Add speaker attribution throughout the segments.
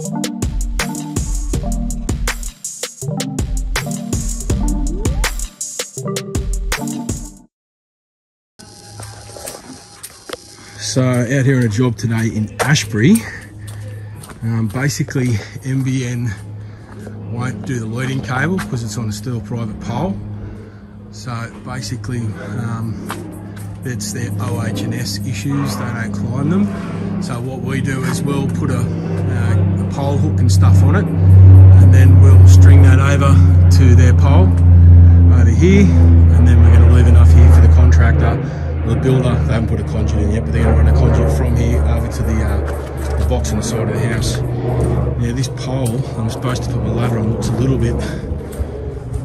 Speaker 1: So out here on a job today in Ashbury. Um, basically NBN won't do the lead-in cable because it's on a steel private pole. So basically um, it's their OH&S issues, they don't climb them. So what we do is we'll put a, uh, a pole hook and stuff on it. And then we'll string that over to their pole over here. And then we're going to leave enough here for the contractor the builder, they haven't put a conduit in yet, but they're going to run a conduit from here over to the, uh, the box on the side of the house. Now this pole, I'm supposed to put my ladder on, looks a little bit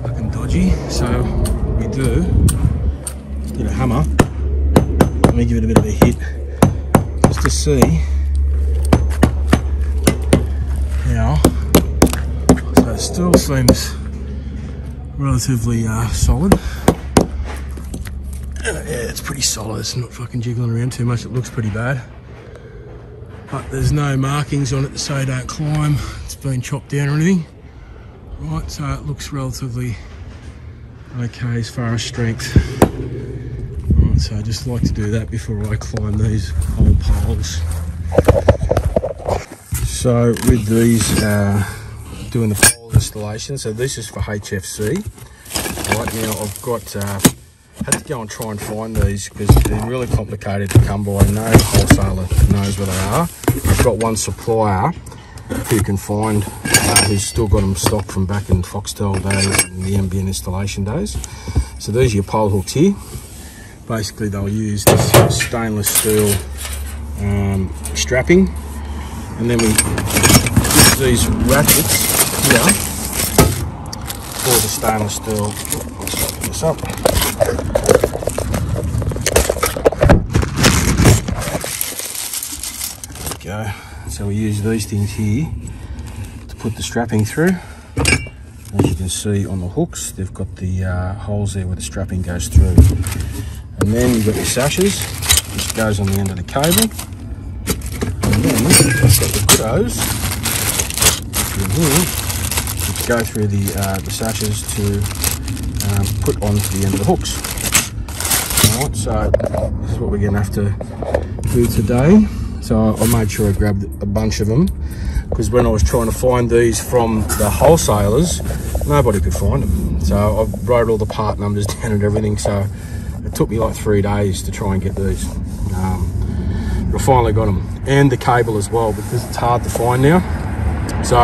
Speaker 1: fucking dodgy. So we do, get a hammer, let me give it a bit of a hit, just to see how, so it still seems relatively uh, solid yeah, it's pretty solid. It's not fucking jiggling around too much. It looks pretty bad. But there's no markings on it to say don't climb. It's been chopped down or anything. Right, so it looks relatively okay as far as strength. Right, so I just like to do that before I climb these old poles. So with these, uh, doing the pole installation, so this is for HFC. Right now I've got uh, had to go and try and find these because they're really complicated to come by. No wholesaler knows where they are. I've got one supplier who can find uh, who's still got them stocked from back in Foxtel days and the NBN installation days. So these are your pole hooks here. Basically they'll use this stainless steel um, strapping and then we use these ratchets here for the stainless steel. Let's open this up. go. So we use these things here to put the strapping through. As you can see on the hooks, they've got the uh, holes there where the strapping goes through. And then you've got your sashes, which goes on the end of the cable. And then you've got the here, which go through the, uh, the sashes to um, put onto the end of the hooks. Alright, so this is what we're going to have to do today. So I made sure I grabbed a bunch of them because when I was trying to find these from the wholesalers, nobody could find them. So I wrote all the part numbers down and everything. So it took me like three days to try and get these. I finally got them and the cable as well because it's hard to find now. So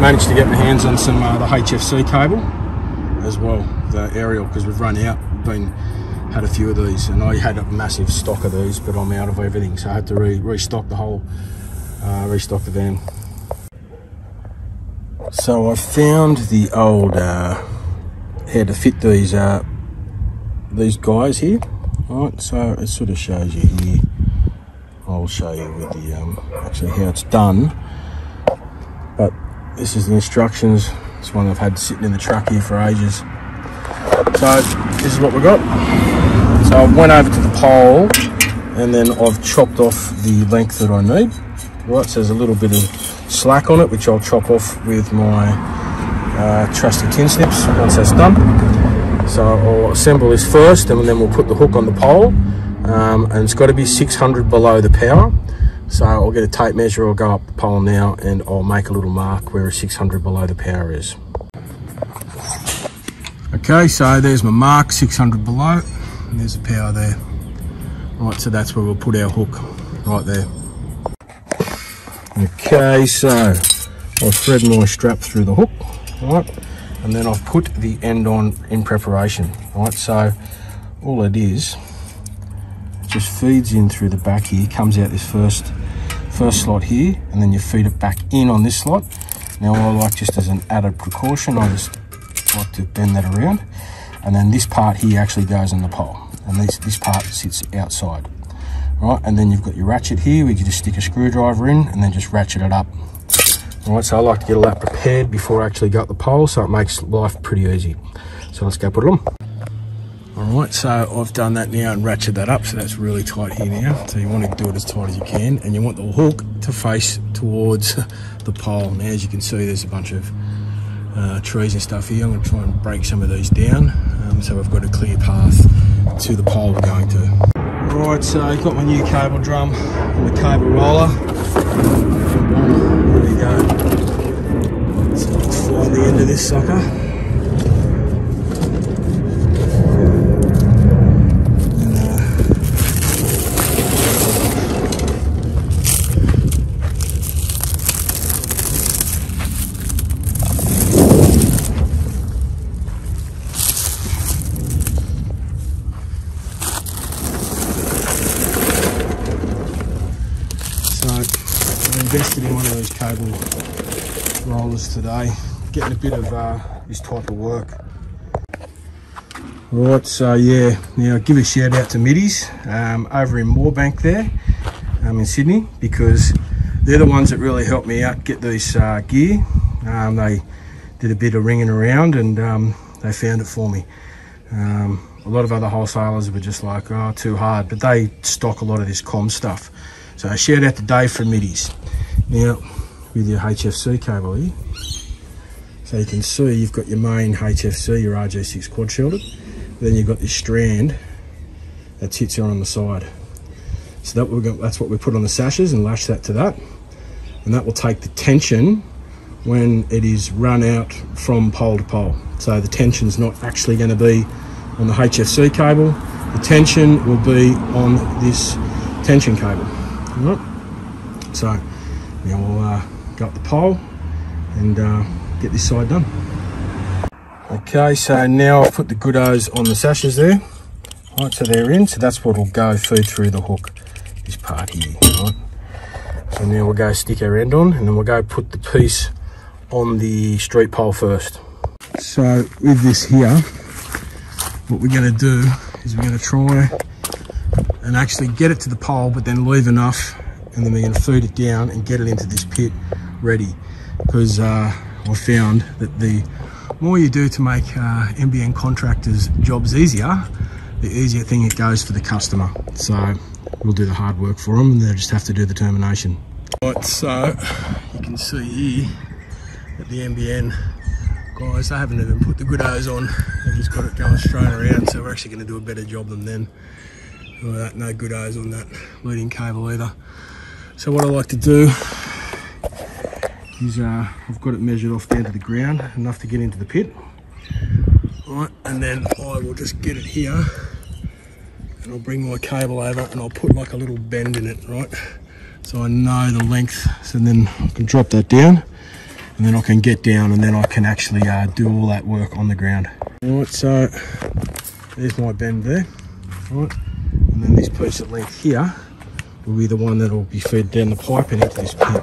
Speaker 1: managed to get my hands on some uh, the HFC cable as well, the aerial because we've run out. Been had a few of these and I had a massive stock of these but I'm out of everything so I had to re restock the whole uh, restock the van so I found the old uh, how to fit these uh, these guys here right so it sort of shows you here I'll show you with the um, actually how it's done but this is the instructions it's one I've had sitting in the truck here for ages so this is what we've got so I went over to the pole and then I've chopped off the length that I need. Right, so there's a little bit of slack on it, which I'll chop off with my uh, trusty tin snips once that's done. So I'll assemble this first and then we'll put the hook on the pole. Um, and it's got to be 600 below the power. So I'll get a tape measure, I'll go up the pole now and I'll make a little mark where 600 below the power is. Okay, so there's my mark, 600 below and there's the power there right so that's where we'll put our hook right there okay so I'll thread my strap through the hook right and then I've put the end on in preparation right so all it is just feeds in through the back here. Comes out this first first slot here and then you feed it back in on this slot. Now I like just as an added precaution I just like to bend that around. And then this part here actually goes on the pole and this, this part sits outside. Right and then you've got your ratchet here where you just stick a screwdriver in and then just ratchet it up. All right so I like to get all that prepared before I actually go the pole so it makes life pretty easy. So let's go put it on right, so I've done that now and ratchet that up, so that's really tight here now. So you want to do it as tight as you can, and you want the hook to face towards the pole. Now, as you can see, there's a bunch of uh, trees and stuff here. I'm going to try and break some of these down, um, so I've got a clear path to the pole we're going to. Right, so I've got my new cable drum and the cable roller. There we go. So let's find the end of this sucker. Invested in one of those cable rollers today, getting a bit of uh, this type of work. Right, so yeah, now give a shout out to Middy's um, over in Moorebank there um, in Sydney because they're the ones that really helped me out get this uh, gear. Um, they did a bit of ringing around and um, they found it for me. Um, a lot of other wholesalers were just like, oh, too hard, but they stock a lot of this com stuff. So shout out to Dave from Middy's. Now, with your HFC cable here, so you can see you've got your main HFC, your RG6 quad shielded, then you've got this strand that sits here on the side. So that got, that's what we put on the sashes and lash that to that. And that will take the tension when it is run out from pole to pole. So the tension's not actually going to be on the HFC cable. The tension will be on this tension cable. All right? So now we'll uh, go up the pole and uh, get this side done. Okay, so now I've put the goodos on the sashes there. Right, so they're in, so that's what will go feed through the hook, this part here, right? So now we'll go stick our end on and then we'll go put the piece on the street pole first. So with this here, what we're gonna do is we're gonna try and actually get it to the pole, but then leave enough and then we're going to feed it down and get it into this pit ready because uh, I found that the more you do to make uh, NBN contractors jobs easier the easier thing it goes for the customer. So we'll do the hard work for them and they just have to do the termination. Right so you can see here that the NBN guys they haven't even put the good O's on. They've just got it going straight around so we're actually going to do a better job than them. No good O's on that lead-in cable either so what I like to do is uh, I've got it measured off down to the ground, enough to get into the pit. Right, and then I will just get it here and I'll bring my cable over and I'll put like a little bend in it, right? So I know the length, so then I can drop that down and then I can get down and then I can actually uh, do all that work on the ground. Right, so there's my bend there, right? And then this piece of length here will be the one that will be fed down the pipe and into this pit.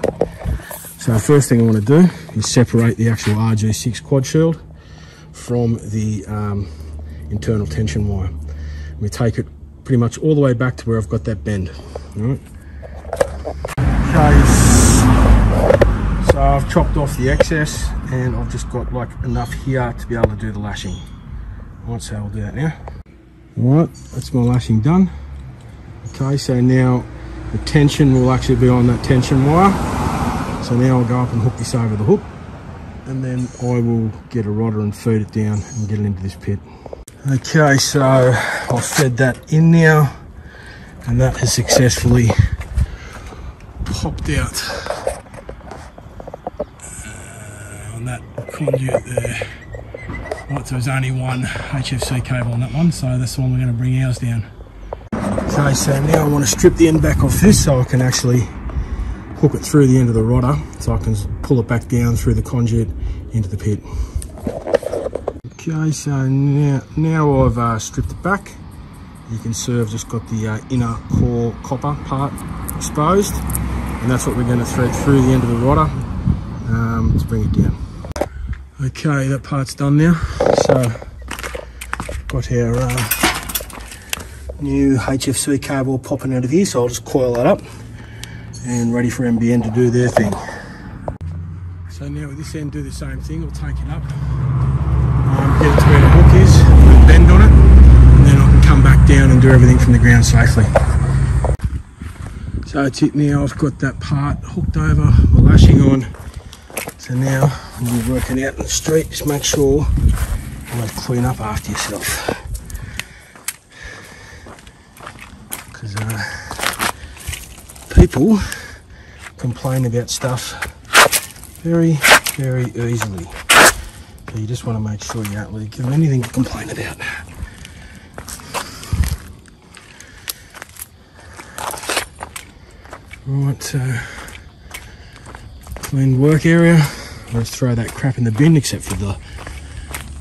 Speaker 1: So the first thing I want to do is separate the actual RG6 quad shield from the um, internal tension wire. We take it pretty much all the way back to where I've got that bend. All right. Okay, so I've chopped off the excess and I've just got like enough here to be able to do the lashing. All right, so I'll do that now. All right, that's my lashing done. Okay, so now the tension will actually be on that tension wire. So now I'll go up and hook this over the hook and then I will get a rodder and feed it down and get it into this pit. Okay, so I've fed that in now and that has successfully popped out uh, on that conduit there. Right, so there's only one HFC cable on that one, so that's the one we're going to bring ours down. Okay, so now I want to strip the end back off this so I can actually hook it through the end of the rodder so I can pull it back down through the conduit into the pit. Okay, so now, now I've uh, stripped it back. You can see I've just got the uh, inner core copper part exposed and that's what we're going to thread through the end of the rodder um, to bring it down. Okay, that part's done now. So, got our uh, new HFC cable popping out of here, so I'll just coil that up and ready for NBN to do their thing. So now with this end do the same thing, I'll take it up, um, get it to where the hook is, bend on it, and then I can come back down and do everything from the ground safely. So that's it now, I've got that part hooked over, my lashing on. So now when you're working out in the street, just make sure you clean up after yourself. Uh, people complain about stuff very, very easily. So you just want to make sure you aren't really give them anything to complain about. Right, so clean work area. Let's throw that crap in the bin, except for the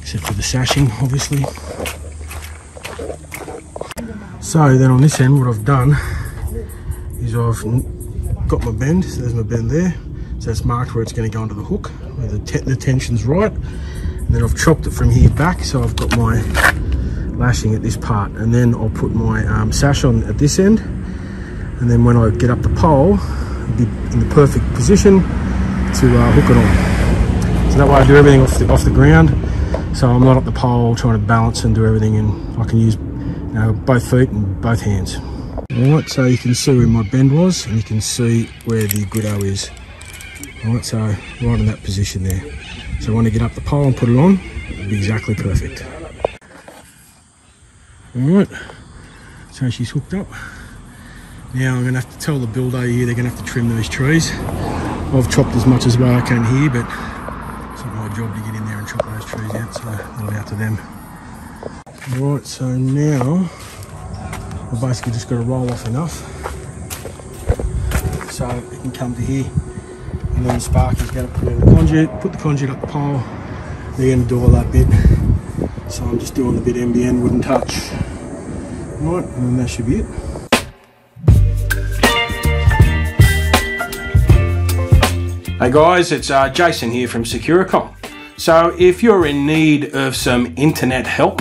Speaker 1: except for the sashing, obviously. So then on this end, what I've done is I've got my bend. So there's my bend there. So it's marked where it's going to go onto the hook, where the, te the tension's right. And then I've chopped it from here back, so I've got my lashing at this part. And then I'll put my um, sash on at this end and then when I get up the pole I'll be in the perfect position to uh, hook it on so that way I do everything off the, off the ground so I'm not up the pole trying to balance and do everything and I can use know, both feet and both hands Alright, so you can see where my bend was and you can see where the Guido is. Alright, so right in that position there. So when I get up the pole and put it on, it'll be exactly perfect. Alright, so she's hooked up. Now I'm going to have to tell the builder here they're going to have to trim those trees. I've chopped as much as well I can here, but it's not my job to get in there and chop those trees out, so I'll out to them. Right, so now I've basically just got to roll off enough so it can come to here. And then Sparky's going to put in the conduit, put the conduit up the pole. They're going to do all that bit. So I'm just doing the bit NBN wouldn't touch. Right, and then that should be it. Hey guys, it's uh, Jason here from Secure A Com. So if you're in need of some internet help,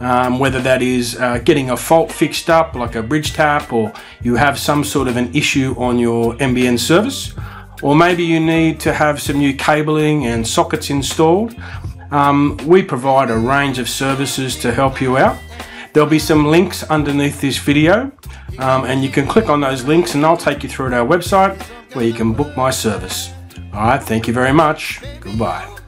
Speaker 1: um, whether that is uh, getting a fault fixed up like a bridge tap or you have some sort of an issue on your NBN service, or maybe you need to have some new cabling and sockets installed, um, we provide a range of services to help you out. There'll be some links underneath this video um, and you can click on those links and I'll take you through to our website where you can book my service. All right, thank you very much. Goodbye.